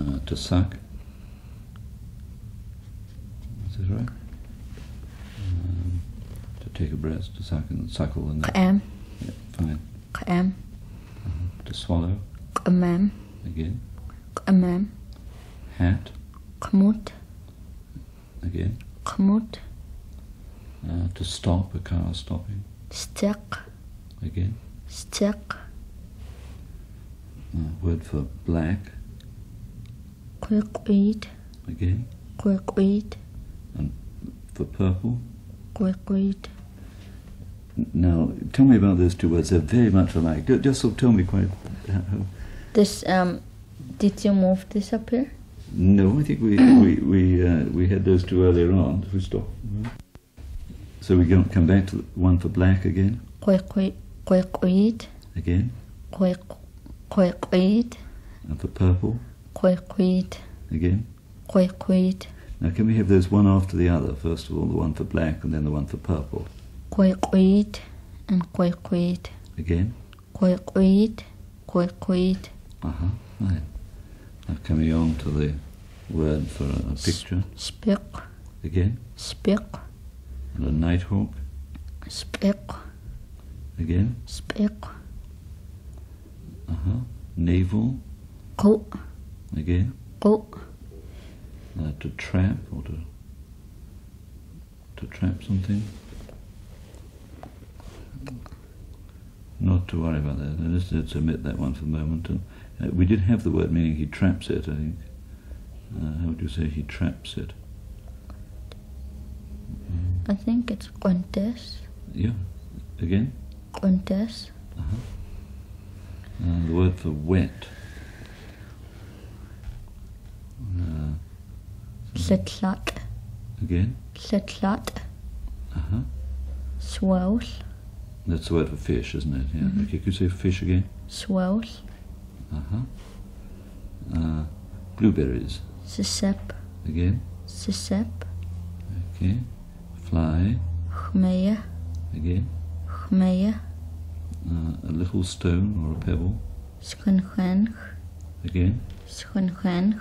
uh, to suck. Is that right? Um, to take a breath, to suck and suckle and Qam. Yeah, fine. Uh-huh. To swallow. Qamam. Again. Qamam. Hat. Qmut. Again. Qmut. Uh, to stop, a car stopping. Stick. Again. Stick. Uh, word for black. Quickweed. Again. Quickweed. And for purple? Quickweed. Now, tell me about those two words. They're very much alike. Just so tell me quite. Uh, how. This. Um, did you move this up here? No, I think we we we, uh, we had those two earlier on. If we stop. So we can come back to the one for black again. Quickweed. Again. Quick, quickweed. And for purple. Quit. Again? Quit. Now can we have those one after the other? First of all, the one for black and then the one for purple. Quit and quit. Again? Quit. Quit. Uh-huh. Right. Now coming on to the word for a, a picture. Spik. Again? Spik. And a nighthawk. Spik. Again? Spik. Uh-huh. Navel. Cool again. គូ Uh, to trap or to to trap something. Not to worry about that. Let's, let's omit that one for the moment. And uh, we did have the word meaning he traps it. I think. Uh, how would you say he traps it? I think it's Qantas Yeah. Again. Qantas Uh, the word for wet. Sitlat again. Sitlat Uh huh. Swell That's the word for fish, isn't it? Yeah. Mhm. Okay, could you say fish again? Swell Uh huh. Uh, blueberries Sisep again. Sisep Okay. Fly Khmeya again. Khmeya Uh, a little stone or a pebble Skhankhank again. Skhankhank